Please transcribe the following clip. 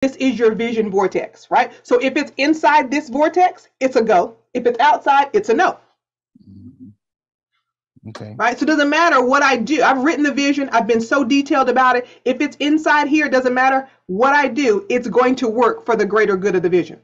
this is your vision vortex, right? So if it's inside this vortex, it's a go. If it's outside, it's a no. Mm-hmm. Okay. Right. So it doesn't matter what I do. I've written the vision. I've been so detailed about it. If it's inside here, it doesn't matter what I do. It's going to work for the greater good of the vision.